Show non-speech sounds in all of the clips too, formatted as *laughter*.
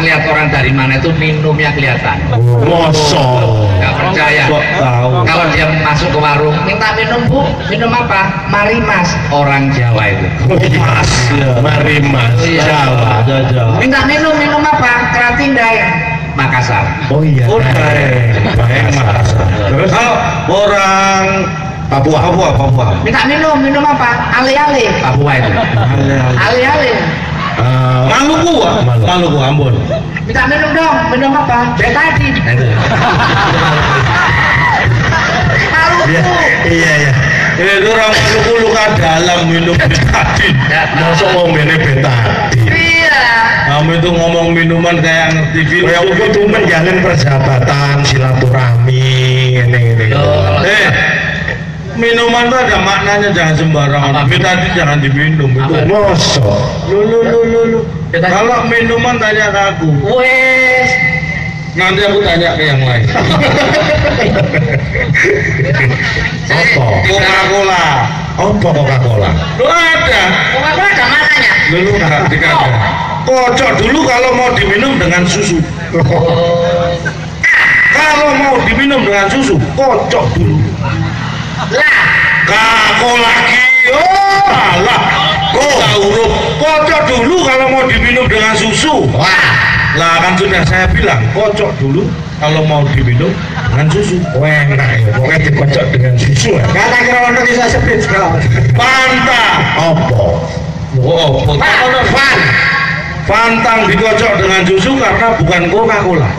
ngeliat orang dari mana itu minumnya kelihatan. Mosok. Gak percaya. Kalau dia masuk ke warung, minta minum bu, minum apa? Mari mas, orang Jawa itu. Mas, mari mas, Iya. Jawa. Minta minum, minum apa? Keratindai, Makassar. Oh iya. Oh. Daeng, Makassar. Terus Kalau orang Papua, Papua, Papua. Minta minum, minum apa? Ale-ale, Papua itu. Ale-ale. Eh, Maluku, ah. Maluku. Maluku, Ambon. Minta minum dong, minum apa? Betadine. Itu. Maluku. Iya, iya, iya. Itu orang Maluku luka dalam minum betadin. Masuk mau mene betadin. Iya. Kamu itu ngomong minuman kayak ngerti film. Kayak itu menjalin persahabatan, silaturahmi, ini ini. Eh, minuman itu ada maknanya jangan sembarangan. Apa? Betadin jangan diminum itu. Mosok. Lu lu lu lu lu. Betadin. Kalau minuman tanya ke aku, Wes. nanti aku tanya ke yang lain. Apa? Coca-Cola. Apa Coca-Cola? Lu ada. Coca-Cola ada maknanya. Lu lu nggak tidak ada. Kocok dulu kalau mau diminum dengan susu. Kalau mau diminum dengan susu, kocok dulu. Lah, Kako lagi. Oh, alah. Kok huruf. Kocok dulu kalau mau diminum dengan susu. wah. Lah kan sudah saya bilang, kocok dulu kalau mau diminum dengan susu. Enak ya. Pokoknya dikocok dengan susu. ya. Kata kira ono bisa sebut kalau. Fanta. Apa? Oh, Pak, Van. Fantang dikocok dengan susu karena bukan Coca-Cola.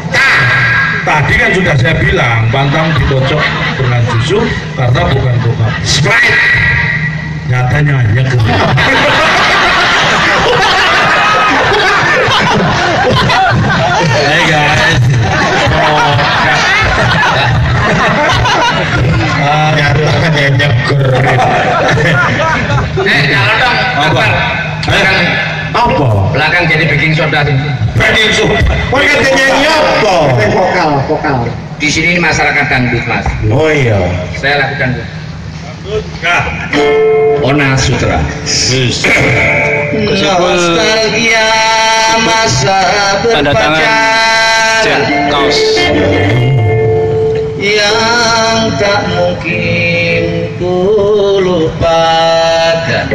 Tadi kan sudah saya bilang, pantang dikocok dengan susu karena bukan Coca. Sprite. Nyatanya hanya. Hey guys. Oh, Ah, Nyata ya nyeger. Eh, kalau dong. Apa? Akbar. Apa? belakang jadi baking soda baking soda. Kok kata nyanyi apa? Vokal, vokal. Di sini masyarakat dangdut mas. Oh iya. Saya dangdut. Nah, Ona Sutra. Nostalgia masa berpacaran Kaos yang tak mungkin ku lupakan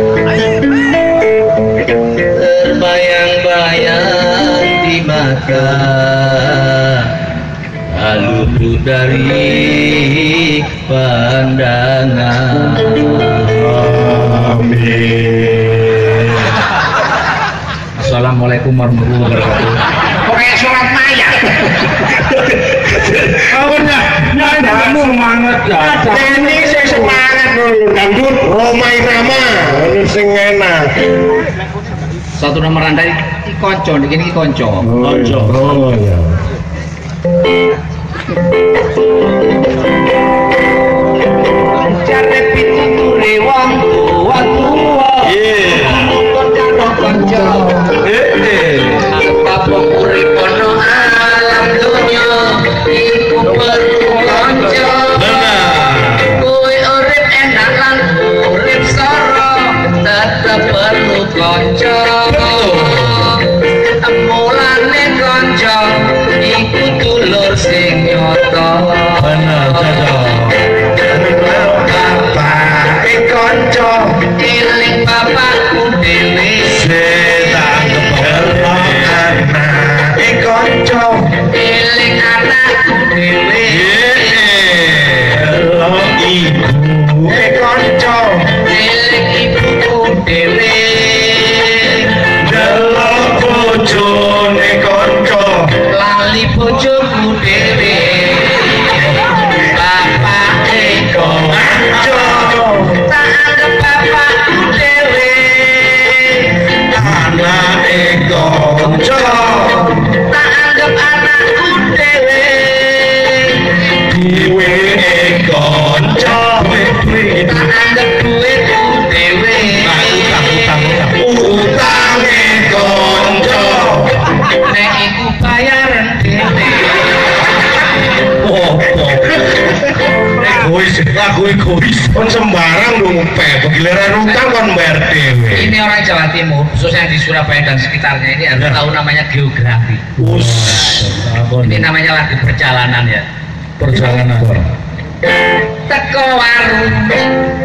mata lalu dari pandangan Amin. Assalamualaikum warahmatullahi wabarakatuh. Kok kayak surat maya? apa nya? Nyandamu semangat dasar. Ini saya semangat dulu dangdut Roma Irama. Ini sing enak. Satu nomor anda iki konco, iki iki konco. Konco. Oh iya. Cari wong Eh, lagu egois. Kon sembarang lupa giliran utang kon bayar dewe Ini orang Jawa Timur, khususnya di Surabaya dan sekitarnya ini harus Ya. tahu namanya geografi. us. Ini namanya lagi perjalanan ya. perjalanan. Teko warung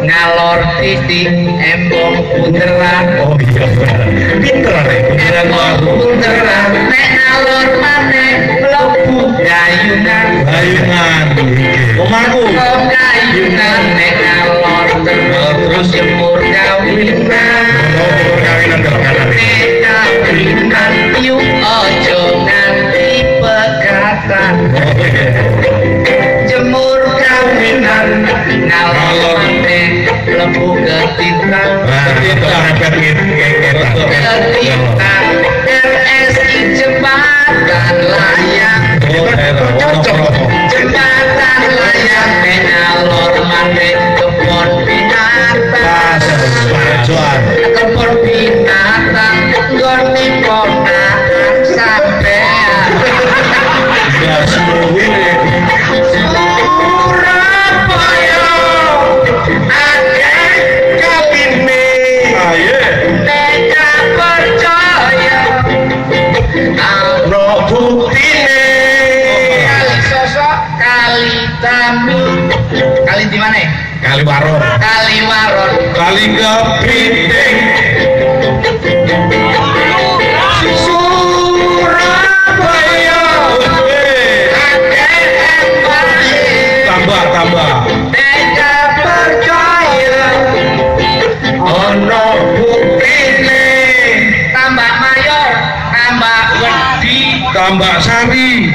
ngalor titik embong puteran oh iya benar. Pinter warung. puteran nek ngalor maneh mlebu gayunan ayunan omahku Kok gayunan nek ngalor terus jemur gawinan oh perkawinan perkawinan nek gawinan yuk ojo nganti pegatan jemur kawinan ngalor maneh mlebu ketintang itu repet ngeket ketintang RSI jembatan layang jembatan layang kebon binatang nggone ponakan sampean Surabaya akeh kabine Neka percaya Kali sosok Kali tami Kali di mana? Ya? Kali warung, Kali kepiting, Surabaya. Tambah tambah. Neka percaya Ono buktine, Tambah mayor Tambah wedi. Tambah sari.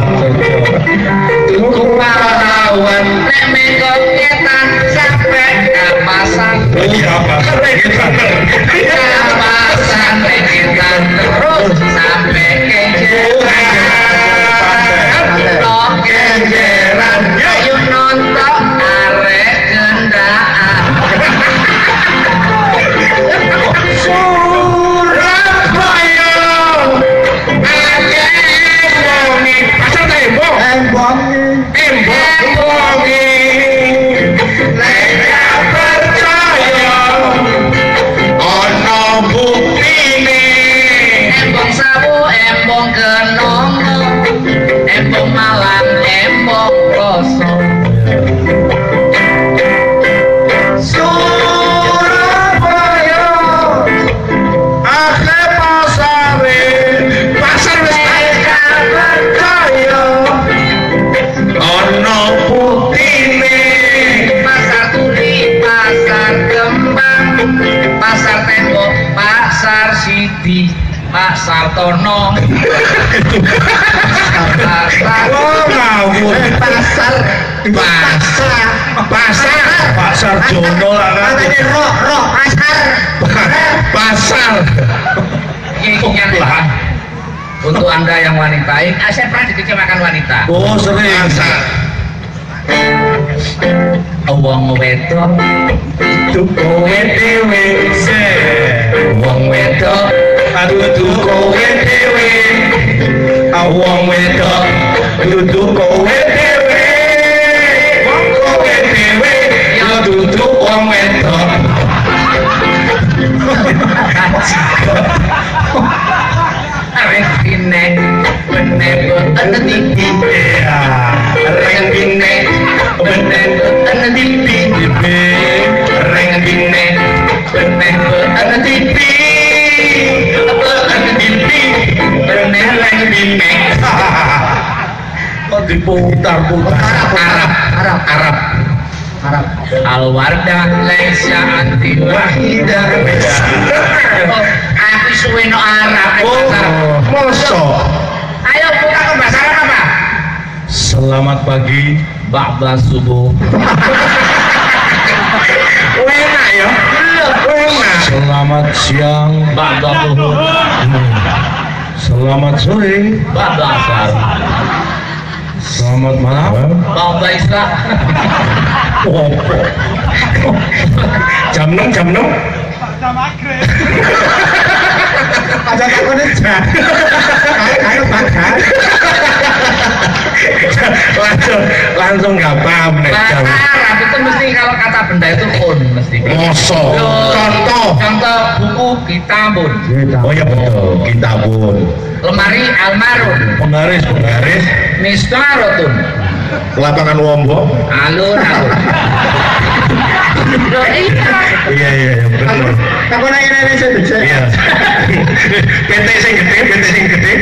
mengko ketan sampe kapasan apa? kapasan nek ketan terus sampe kenjeran kenjeran ayo nonton arek pasar pasar Pasar. Pasar Jono lah kan. roh roh pasar Pasar. Lah untuk anda yang wanita ini ah, saya pernah dikecewakan wanita Oh sering. wong wedok kowe dhewe se. wong wedok tuh kowe dhewe. Awong wedok. Duduk arek kine bene boten titi Ibe. arek kine bene boten titi boten titi bene arek kine Kok diputar-putar. Arab Arab Arab Arab Al wardah laisa anti wahidah *laughs* suwe no Arab Oh, Arab. mosok. Ayo buka ke bahasa Arab apa? Selamat pagi. Ba'da subuh. *laughs* Enak ya. Enak. Selamat siang. Ba'da zuhur. Selamat sore. Ba'da asar. Selamat malam. Ba'da *laughs* isra. *laughs* Opo. Jam 6 jam 6. Ada takone jan. Ayo bakal. langsung langsung nggak paham nek jam. Arab itu mesti kalau kata benda itu kun mesti. Mosok. Loh, Contoh. Contoh buku kitabun. Oh ya betul. Kita pun. Lemari almarun. Penggaris penggaris. Mistarotun. Lapangan Wombo. Alun alun. Loh, iya. Iya iya iya betul. Aku nang ngene *laughs* sing becek. Iya. PT sing gede, PT sing gede.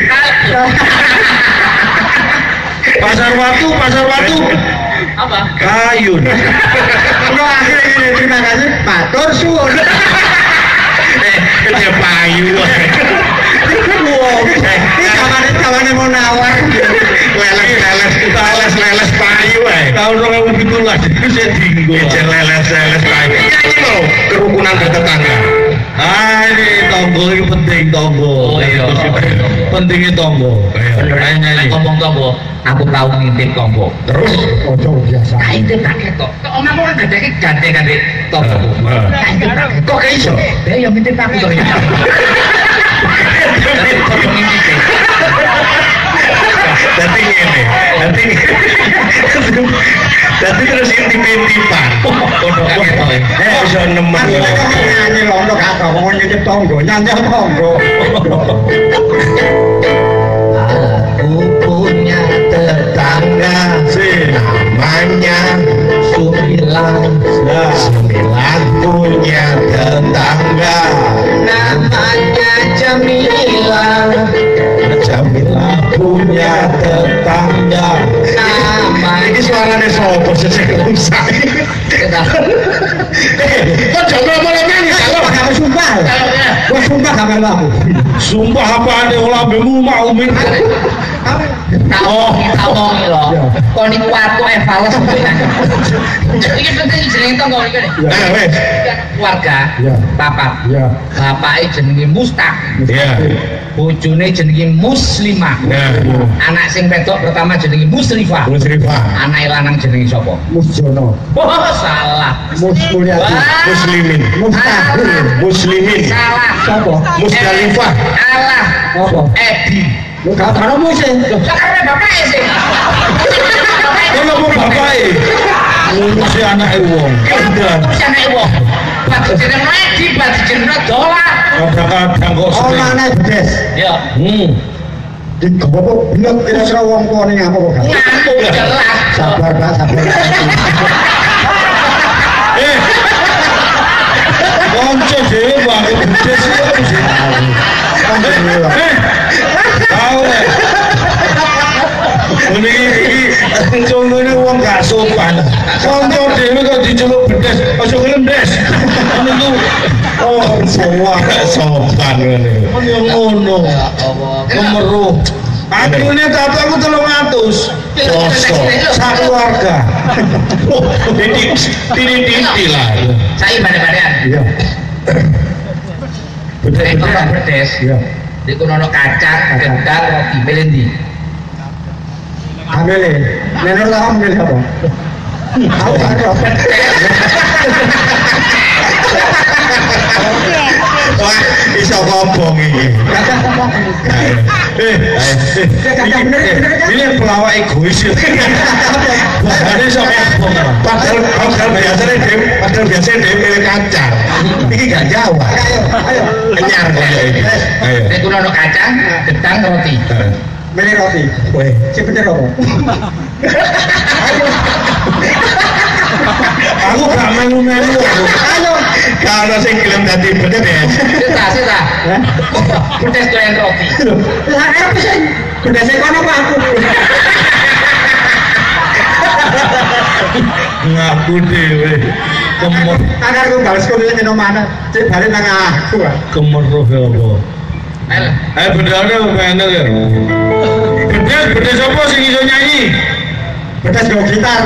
Pasar Watu, Pasar Watu. Apa? Kayun. Kalau akhirnya gini, terima kasih. Matur suwun. Eh, kerja payu. Wow. Ini kamarnya mau nawar. Leles leles leles leles eh. Tahun 2017 itu saya dinggo. Ejen leles leles payu. Iya ini loh kerukunan bertetangga. Ah ini tonggo ini penting tonggo. Oh, iya. Pentingnya tonggo. Ayo nyanyi. Ngomong tonggo, aku tahu ngintip tonggo. Terus. Ojo biasa. Nah, itu pakai kok. Kok om aku kan tonggo. Ah. Nah, itu pakai. Kok kayak iso? Dia yang ngintip aku tuh. Tapi Dadi ngene, dadi dadi terus intip-intipan. Ono eh iso nemen. Kita kamu nyanyi loh, untuk apa? Mau nyucip tonggo, nyanyi tonggo. Aku punya tetangga tetangga. Namanya iki suarane sapa sesek rusak. Kok jomblo malah nyanyi Kalau kamu sumpah, gua sumpah kamu aku. sumpah apane lambemu mau min. Oh, omongi loh. Kau niku waktu evaluasi sebenarnya. Ini penting jenenge tonggo iki nih. Nah, wes. Keluarga, Ya. papat. Ya. Bapaknya jenenge Mustaq, Ya. Bojone jenenge Muslimah. Nah, Anak sing wedok pertama jenenge Musrifah. Musrifah. Anak lanang jenenge sapa? Musjono, Oh, salah. Mus Mulyadi, Wah, Muslimin. Mustahil, Muslimin. salah. Siapa? Musdalifah. Alah, Apa? Edi. Lu gak tahu musim. Loh, karena bapaknya sih. Kalau mau bapake ngurusi anake wong. Edan. Terus anak wong. Batu jeneng Edi, batu jeneng dolar. sabar pak sabar. *laughs* Eh. konco dhewe wae gede sih tau eh. Tau eh. Contohnya wong gak sopan. Konco dhewe kok diceluk bedes, aja gelem des. Ngono ku oh semua gak sopan ngene. Ono ngono. Kemeruh. Akhirnya tata aku telung atus. Sosok, sak keluarga. Oh, Titik, titik lah. Saya pada-padaan. Iya, kok pedes, iya. di kuno kacang, gendang, roti, belendi. Ambil Nenor tak ambil apa? Aku kan. Wah, iso iki. Eh, eh, ini, ini pelawak egois ngomong. Padahal padahal biasanya dia, padahal biasanya dia milih kacang. Ini gak. Ayo, ayo. Kenyar kayak ini. Ayo. Kuno kacang, gendang, roti. Eh, Milih roti. Weh, Si bener apa? aku gak melu-melu aku. Ayo. Kalau sing gelem dadi bener ya. Sita, sita. Pedes doyan roti. Lah apa sih? Saya kono apa aku? Ngaku dhewe. Kemer Agar aku balas kau ini mana? Cek balik nang aku. kemeruh ya apa? Ayo. Ayo bedane bener ya. Bedes bedes apa sing iso nyanyi? Bekas go gitar.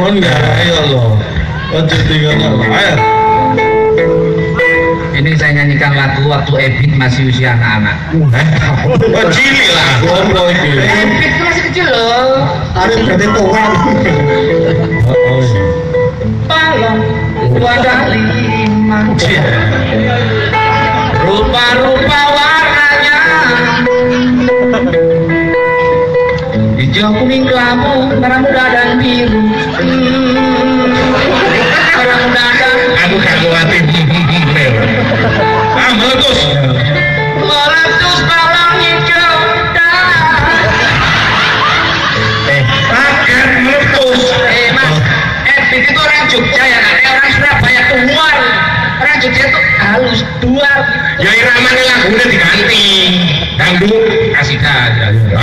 Oh enggak, ayo lo. Ojo tinggal Ayo. Ini saya nyanyikan lagu waktu Ebit masih usia anak-anak. Oh cilik lah, iki. Ebit itu masih kecil loh. Ada berarti tuan. Oh, Balon wadah lima. Rupa-rupa warnanya Hijau kuning kelabu, merah muda dan biru Hmm,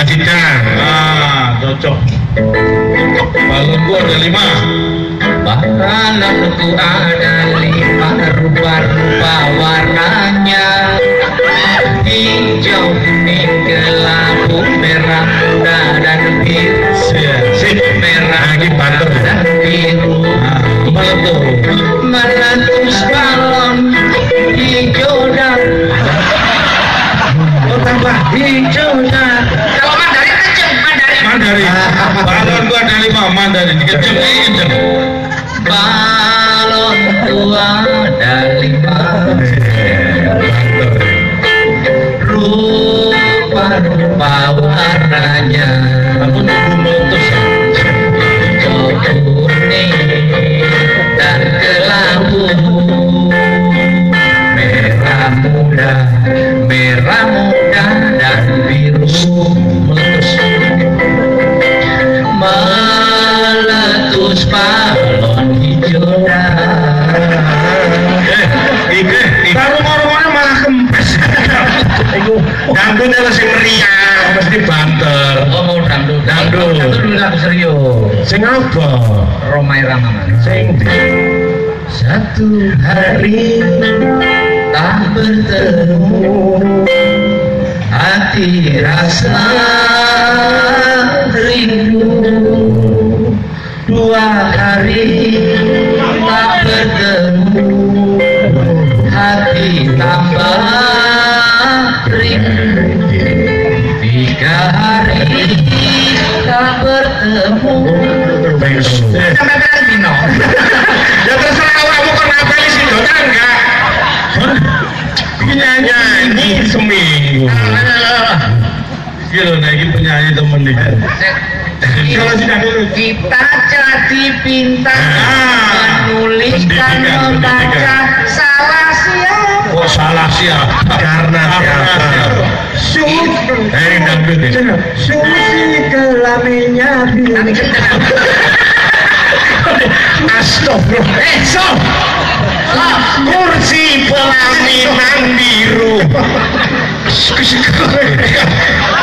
Ajidan. Ah, cocok. Balon gua ada lima. Balonku ada lima rupa-rupa warnanya Hijau, kuning, kelabu, merah, muda, dan biru Merah, lagi ya. dan biru Ah, meletus. Merah muda dan biru Meletus Meletus balon hijau baru ngomong malah kempes. Dangdut sing meriah, mesti banter. Oh mau dangdut Dangdut. Dangdut dulu lagu serius Sing apa? Romai Ramaman Sing Satu hari tak bertemu Hati rasa rindu. Dua hari tak bertemu Kalau sudah dulu. kita jadi pintar Ah, menuliskan membaca salah siapa Oh salah siapa? Karena siapa? Sus. Eh, dangdut. Susi kelaminnya kenceng Astagfirullah. Eh, so. Kursi pelaminan biru.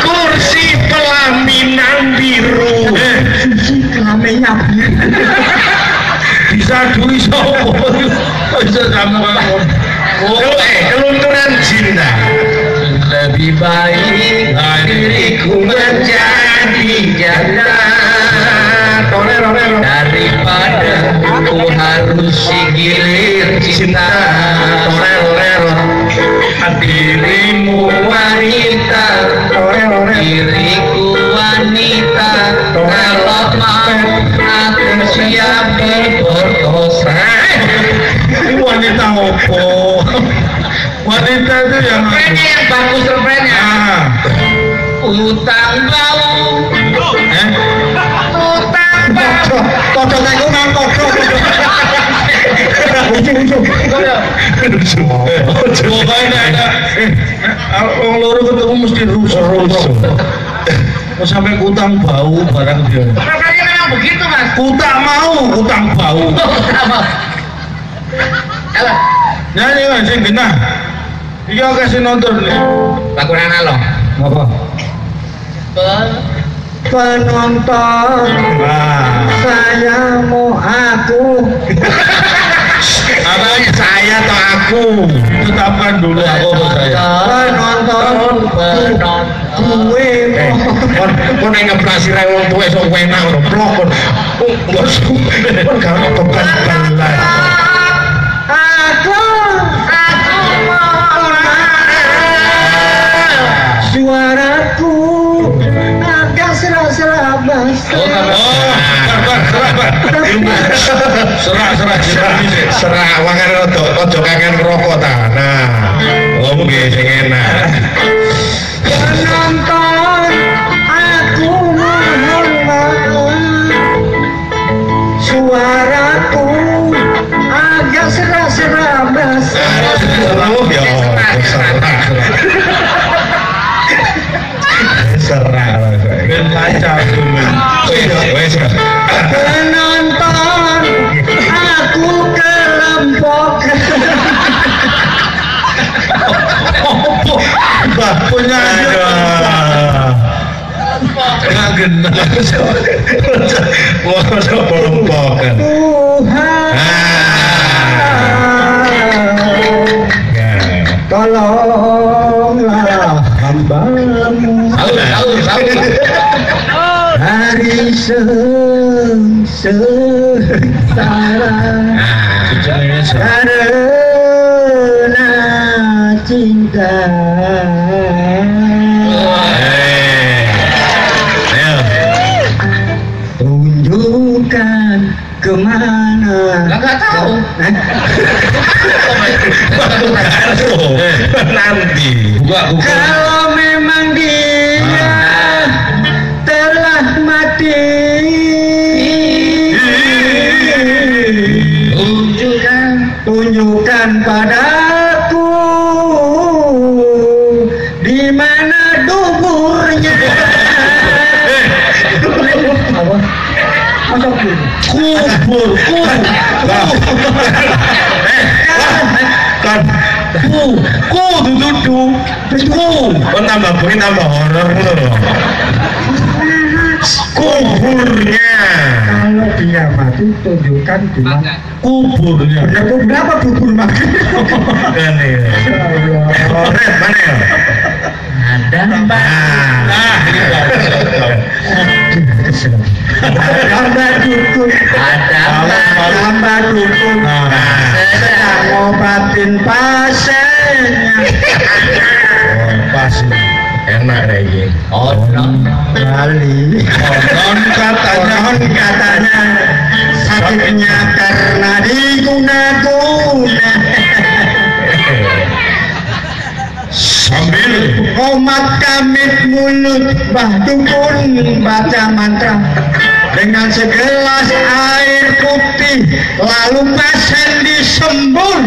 Kursi pelaminan biru. Susi kelaminnya biru. bisa duit sopo. Bisa sama. Oh, eh, kelunturan cinta. lebih baik diriku menjadi janda daripada ku harus sigilir cinta. Dirimu wanita diriku wanita. Kalau mau aku siap diperkosa Ini wanita opo? Wanita itu yang refrennya yang bagus refrennya Ah, utang bau. Eh? utang bau. Kodok nang kodok. Ujung-ujung. Pokoknya ada, orang loro ketemu mesti rusuh. Kok sampai kutang bau barang dia. refrennya memang begitu mas Kutak mau, utang bau Alah, Nyanyi kan sing genah. Iya kasih nonton nih. lagu Nana loh Apa? penonton Nah, saya mau aku apa saya atau aku? tetapkan dulu aku sama saya penonton penonton gue Eh, kon kon yang ngeblak sirah wong tuwek sok enak ngono blok kon. Oh, Mbok su- kon gak ono beban belan. aku aku suaraku agak serak-serak basah Oh. Serak serak serak Serak makan ojo ojo kangen rokok ta. Nah, oh nggih sing enak. penonton aku mohon suaraku agak serak-serak basah Oh, ya. Serak. Serak. ben lancar Wes, penyanyi Nggak genah. Wah, bolong-bolongan. Tuhan Ya. tolonglah hambamu tahu tahu tahu hari sengsara karena tunjukkan ke mana? Nggak tahu. Nanti. buka buka. Kalau ku ku duduk ku. Oh tambah bunyi tambah horor ngono loh. Kuburnya. Kalau dia mati tunjukkan di mana kuburnya ya kubur apa bubur mati. Kan ya red mana ya? Ada mbak. Ah. Hamba dukun. Ada mbak. Hamba dukun. Sedang ngobatin pasiennya ini. Oh no Bali non katanya. Konon katanya sakitnya karena diguna-guna sambil. Komat kamit mulut Mbah Dukun baca mantra. Dengan segelas air putih lalu pasien disembur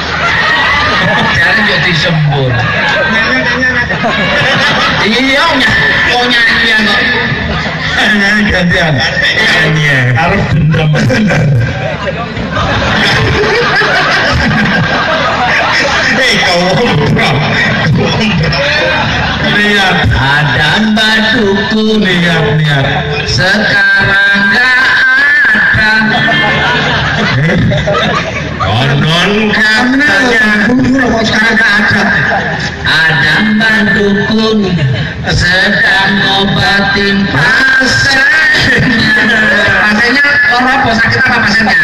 *laughs* jangan jadi sembur iya kok nyanyian nyanyi gantian. Nyanyi. Harus dendam. Eh kau lihat. Ada mbak dukun lihat lihat. Sekarang gak ada konon katanya sekarang gak ada ada mbak dukun sedang ngobatin pasiennya pasiennya orang apa sakit apa pasiennya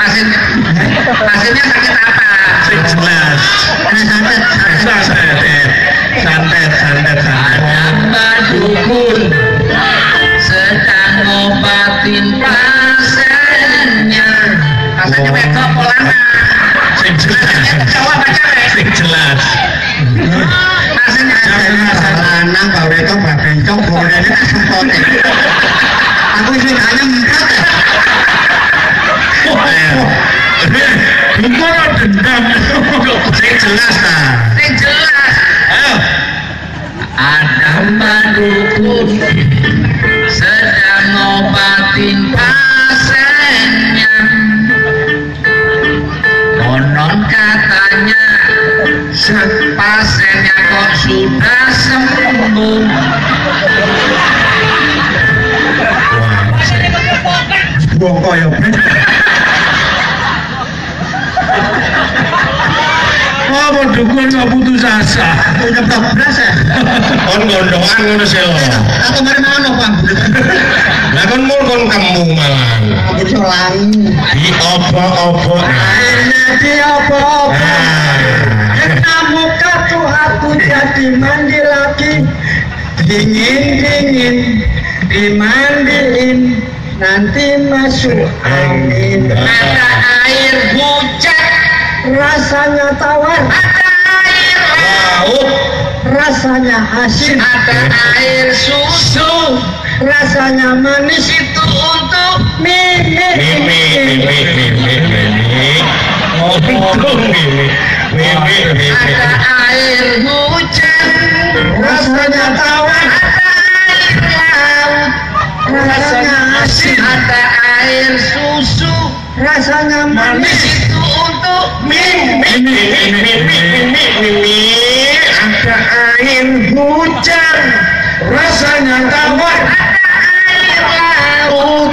pasiennya pasiennya sakit apa jelas aku sih hanya empat Bukan dendam sing jelas ta Ini jelas. Ada mbak dukun sedang ngobatin apa ya Oh, mau dukun mau putus asa. Udah tak beras ya? Kon gondongan ngono sih lo. Aku kemarin ano pak. Lah kon mau kon kamu malah. Aku colan. Di opo opo. Jadi opo opo. Kamu katu aku jadi mandi lagi. Dingin dingin dimandiin nanti masuk angin Ada air hujan, rasanya tawar ada air Laut. rasanya asin ada air susu. rasanya manis Itu untuk mimi Mimi, mimi, mimi, mimi. Itu mimi. Mimi, mimi. ada air hujan, rasanya tawar ada air laut, rasanya asin ada air susu. rasanya manis Itu untuk Mimi, ada air hujan rasanya tawar air laut.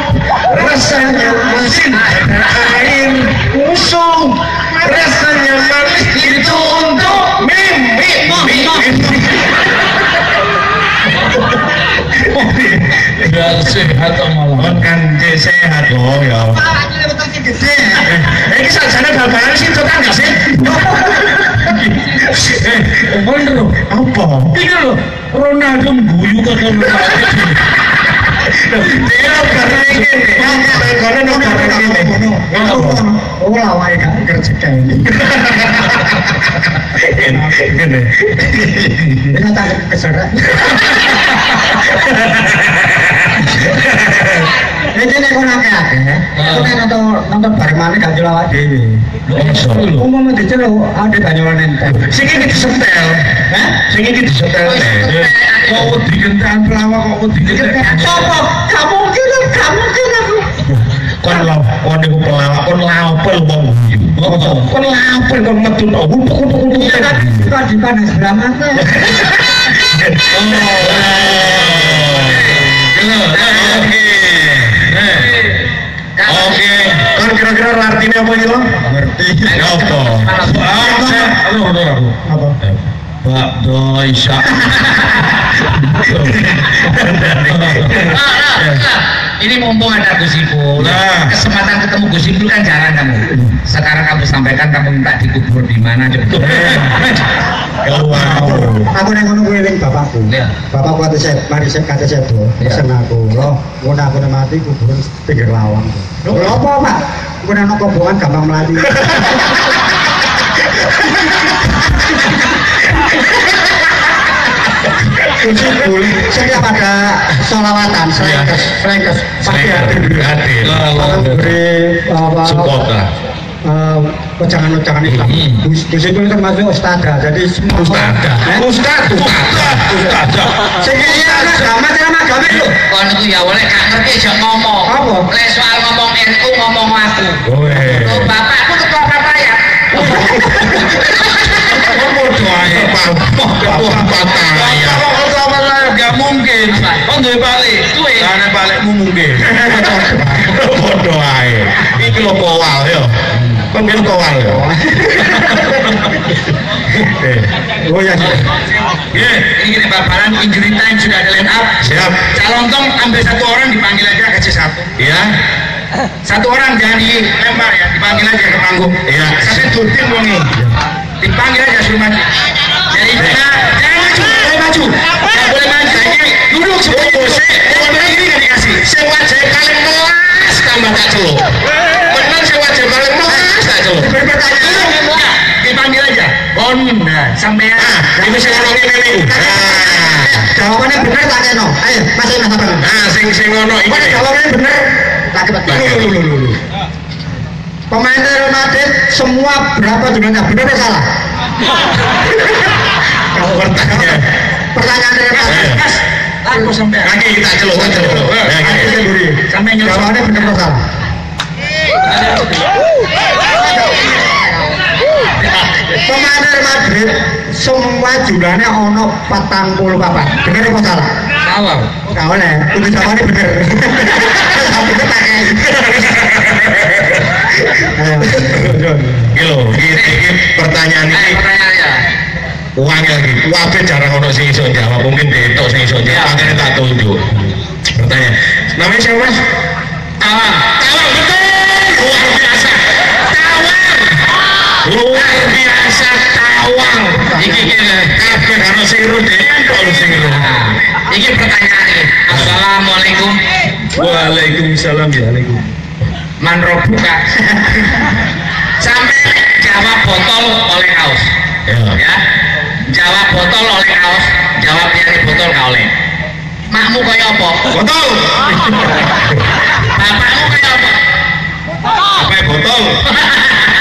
rasanya asin ada air usung rasanya manis itu untuk sehat malah Kon kan sehat loh ya. Eh, ini sana bal-balan sih tuh kan gak sih? eh bener loh Apa? ini loh Ronaldo *laughs* Dia karena ini, karena no karena ini. oh gak kerja ini Gini. ini tak keserak *laughs* Ini nek kono akeh akeh, aku nek nonton nonton bareng gak jual awak dhewe. Umum diceluk ada banyolan entek. Sing iki disetel. Hah? Sing iki disetel. Kok kentekan pelawak kok. Sopo? Kamu kira kamu kira aku. Kon lo, kon niku pelawak, kon lapel wong guyu. Kon lapel kon metu. Iya kan *laughs* kok di panas sebelah mata. Oke, kon kira-kira artinya apa iki lo? Ngerti. Apa? Apa? Pak Doisa. Ini mumpung ada Gus Ipul, Nah. kesempatan ketemu Gus Ipul kan jarang kamu. Sekarang kamu sampaikan kamu minta dikubur di mana coba. Wow. Aku nang ngono kuwi bapakku. Iya. Bapakku kate set, mari set kate set tuh. Pesen aku, loh, ngono aku mati kuburan pinggir lawang. Lho apa, Pak? Ku nang kobongan gampang mati. Kucing setiap ada solawatan, selengkes, selengkes, Saya ada. hadir. Orang beri apa? Support lah. Wejangan-wejangan Islam. Gus Gus itu termasuk ustadzah, jadi semua Ustadzah. Eh? Ustadzah. Ustadzah. Ustadzah. Sekian agama cara agama itu. Kon itu ya oleh gak ngerti aja ngomong. Apa? Lek soal ngomong NU ngomong aku. Tuh bapakku ketua ya? Pak. Ketua Pataya. Gak mungkin. Oh nggak balik. Tuh Karena balikmu mungkin. *laughs* Biyen kowal ya. Eh, Oh ya. Ye, Ini kita babaran injury time sudah ada line up. siap. Calontong ambil satu orang dipanggil aja ke C1. Ya. Satu orang jangan dilempar ya, dipanggil aja ke panggung. Iya. Satu tutin wongi. Dipanggil aja suruh maju. Jadi nah, jangan maju, boleh maju. Jangan boleh maju. Ini duduk seperti Oh, itu. sik. Boleh ini dikasih. Wajah paling melas tambah tak paling. Berpertanyaan. Dipanggil aja. Nah, sing ngono ngene iki. Nah, tak keno. Ayo, mas nah sing sing ngono iki. Tak kebet. Lho. Pemain Real Madrid semua berapa jumlahnya? Benar atau salah? *laughs* Kamu bertanya. Pertanyaan Real Madrid. Mas, aku sampai. Kaki kita gini. sendiri. Sampai nyusul. Jawabannya benar atau salah? Pemain Real Madrid semua jumlahnya ono patang puluh papat. Benar apa salah? Salah. Gak oleh, itu jawabannya bener. Tapi itu pakai. Iki iki pertanyaan iki pertanyaan aja. uang lagi wabe jarang ono sing iso jawab mungkin detok sing iso Ya. jawab makanya tak tunjuk pertanyaan namanya siapa mas Tawang. Tawang betul luar biasa Tawang iki iki kabeh karo sing ru detok lho sing Iki pertanyaan ini. Assalamualaikum. Waalaikumsalam ya alaikum. Man robuka. Sampai jawab botol oleh kaos. ya Ya. Jawab botol oleh kaos. Jawab nyari botol kau oleh. Makmu kaya apa? botol Bapakmu kaya apa? botol *laughs*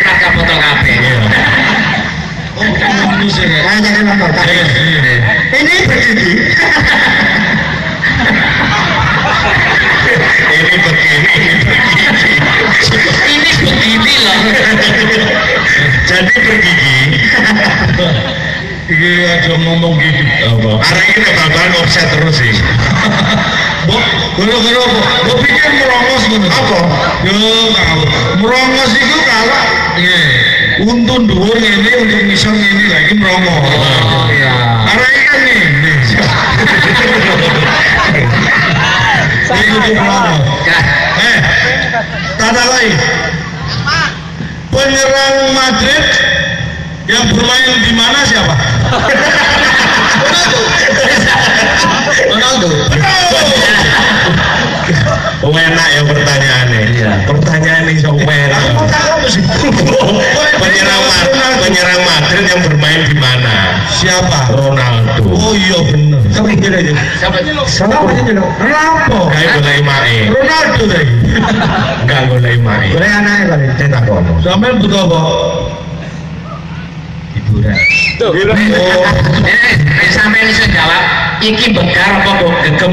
Kerasa botol kabeh. Oh, ini begini. ini begini ini begini Ini begini loh. jadi bergigi Iya, aja ngomong gitu. apa ini babalan offset terus sih *laughs* Bo, kalau kalau bo pikir merongos ngono. Apa? Yo, kau merongos itu kalau iya, untun dhuwur ngene untuk ngisor ngene lagi merongos. Oh iya. Arah ini kan ngene. Itu merongos. Kah, Eh, tata lain. Penyerang Madrid yang bermain di mana siapa? Ronaldo. Ronaldo. enak ya pertanyaannya Iya. pertanyaan ini so enak penyerang Madrid penyerang Madrid yang bermain di mana Siapa? Ronaldo Oh iya bener. Siapa yang aja? siapa? Siapa sih dulu? Ronaldo. Kayak boleh mae Ronaldo tadi. enggak boleh mae Boleh anaknya kali. cetak kono Sampai butuh apa? Hiburan Oh, Ini, ini sampai ini sudah jawab. Iki bekar apa kok gegem?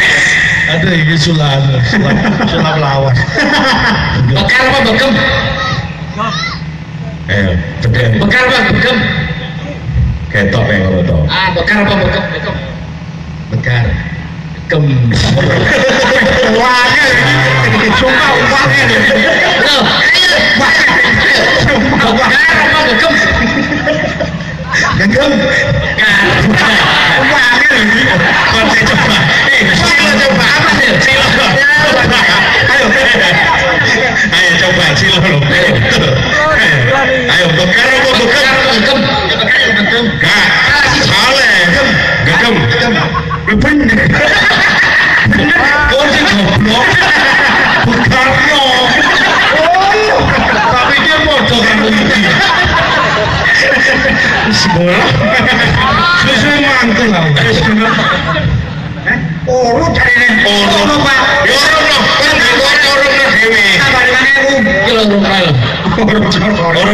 *laughs* ada ini sulam, sulam, sulam lawas. *laughs* Bekar apa begem? eh bedeng Bekar apa begem? ketok yang ngono to Ah, bekar apa begem? Begem. Bekar. Uangnya ini, sumpah ini. Loh, ayo. Bekar apa begem? Gegem. Bekar. Uangnya ini. Kon saya coba eh silo coba Apa sih? silo ayo ayo coba silo lo ayo bekar apa Bekar bekar apa begem? Ya bekar ya begem. Gak, salah. Gegem. Bener. Kau sih goblok. Bukarno. Oh iya. Tapi dia bodoh kan ini. Semua. Sesuai mantul lah. Oh, lu cari nih. Orang. Pak. Ya lho lho.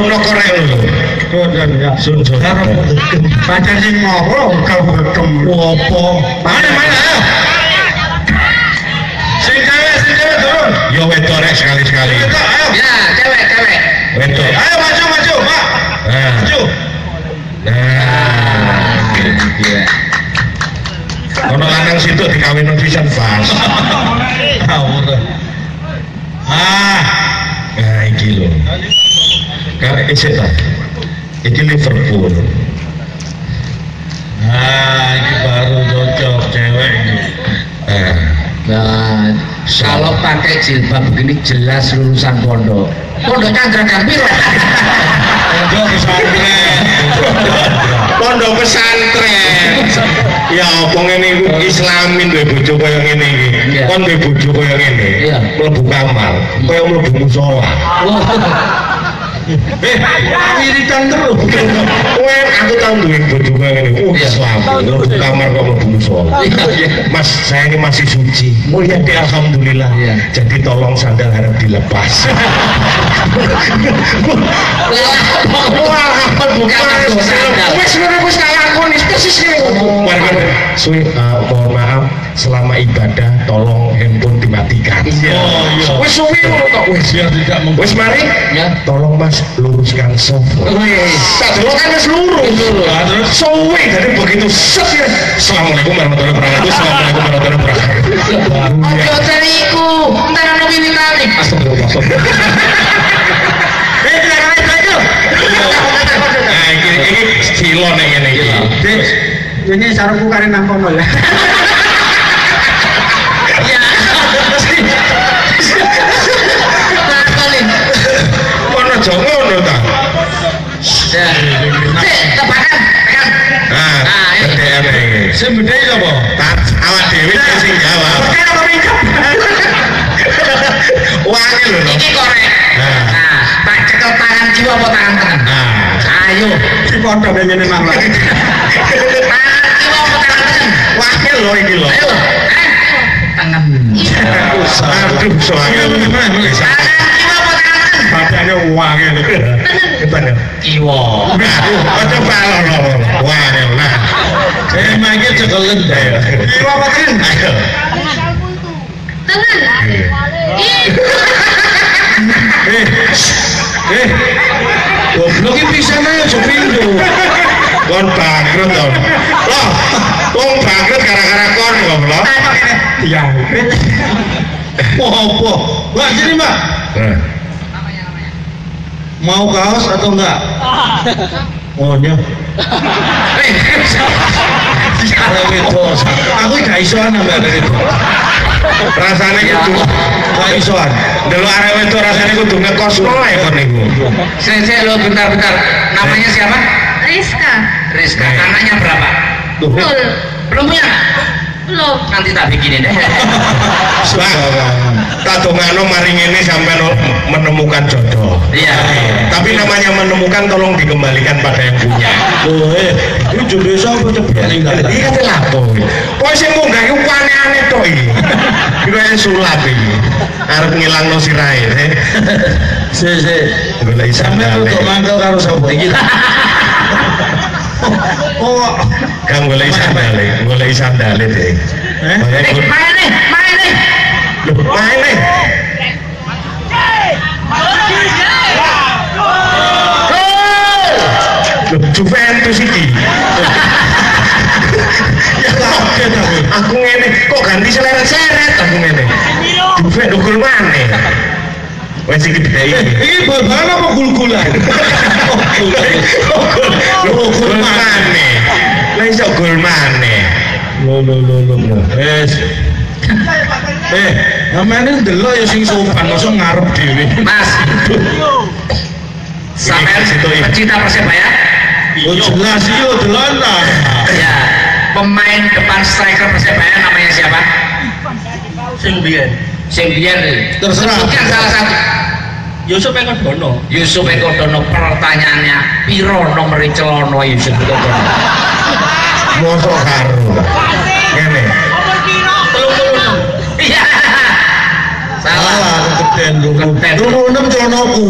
No korek lho. Kodan ya. Sun sun. Pacar sing ngopo kau bekem. Mana mana ayo. Sing cewek, sing cewek turun. Yo wedok sekali-sekali. Ya, cewek, cewek. Wedok. Ayo maju, Pak. Maju. Nah. Iya. Ono lanang situ dikawin pisan pas. Ngawur. Ah, Nah, iki lho. Kan isih ta. Iki Liverpool. nah ini baru cocok cewek ini. Nah, Nah, kalau pakai jilbab begini jelas lulusan pondok. Pondok Cangkrak Piro? Pondok pesantren. pondok pesantren. Ya apa ngene iku islamin duwe bojo kaya ngene iki. Iya. Kon duwe bojo kaya ngene. Iya. Mlebu kamar, kaya mlebu musala. Eh, wiridan terus. Kowe aku tau duwe bojo ngene. Oh, Iya. Islam. Mlebu kamar kok mlebu. Iya, iya. Mas, saya ini masih suci. Oh iya, alhamdulillah. Iya. Jadi tolong sandal harap dilepas. Wah, apa bukan? Wes ngono wis nglakoni persis eh, mohon maaf selama ibadah tolong handphone dimatikan. Oh, iya. Wes suwi ngono. Biar tidak Wes mari. Ya. Tolong Mas luruskan soft. Wih. Sadelo kan wis lurus. Terus suwi begitu set ya. Assalamualaikum warahmatullahi wabarakatuh. Assalamualaikum warahmatullahi wabarakatuh. Ojo teriku, entar wiwitane. Astagfirullah. Eh, jangan itu. Nah, ini, ini Ini sarungku kare nang kono ya. Aja ngono ta. Ya. Sik, tebakan. Pegang. Nah, ini. gede iki. Sing bedhe apa? Tak awak dhewe sing jawab. Wangi lho. Iki korek. Nah. Tak cekel tangan kiwa apa tangan tengah? Nah. Ayo. Padha ngene mang. Tangan kiwa apa tangan tengah? Wangi lho iki lho. Ayo. Eh, Tangan. Aduh, soalnya Tangan tangan Bapaknya wangi lho. Gimana? Kiwa. Nah, coba lho. Wangi lah. Eh, mangke cekel lendhe. Iku apa ten? Ayo. Tenang. Ih, Eh. Eh. Goblok iki pisan ae aja. Kon bangkrut to. Loh, wong bangkrut gara-gara kon goblok. Iya. Apa? Mbak sini mbak. Mau kaos atau enggak? *laughs* Maunya. Eh, *laughs* itu. Aku gak isoan mbak dari itu. Rasane kudu Gak isoan. delok arek wedok rasane kudu ngekos wae kon niku. Sini, sini, lo bentar-bentar. Namanya siapa? Rizka. Rizka. Anaknya berapa? Betul. Belum punya? Belum. Nanti tak bikinin deh. *laughs* Tak dongano mari ngene sampean menemukan jodoh. Iya. Tapi namanya menemukan tolong dikembalikan pada yang punya. Loh, eh. Ini jodoh sapa cepet tinggal. Iya kate lapo iki. Kok sing munggah iku aneh-aneh iki. Iku kaya sulap iki. Arep ngilangno sirahe, eh. Si, si. Golek Sampai sandale. tutup mangkel karo sapa iki. *laughs* Oh, Kang golek sandale, golek sandale deh. Eh? Main nih, main nih. Main nih. Juventus iki. ya aku. Aku ngene, kok ganti seleret-seret aku ngene. Juve gol maneh. Wes iki gede iki. ini bal-balan apa gul-gulan? *laughs* Gol maneh. Lah iso gol maneh. Lo lo lo lo. Wes. Eh, namanya delok ya sing sopan, masa ngarep dhewe. Mas. Sampai Situ, iya. pecinta Persebaya. Oh jelas iya delok lah. Ya. Pemain depan striker Persebaya namanya siapa? Sing biyen. Sing biyen Terserah. Sebutkan salah satu. Yusuf Eko Dono. Yusuf Eko Dono pertanyaannya piro nomor celono Yusuf Eko Dono Mosok karo. Ngene. iya salah Salah, kegeden dulu. Kegeden. Dulu enam celonoku.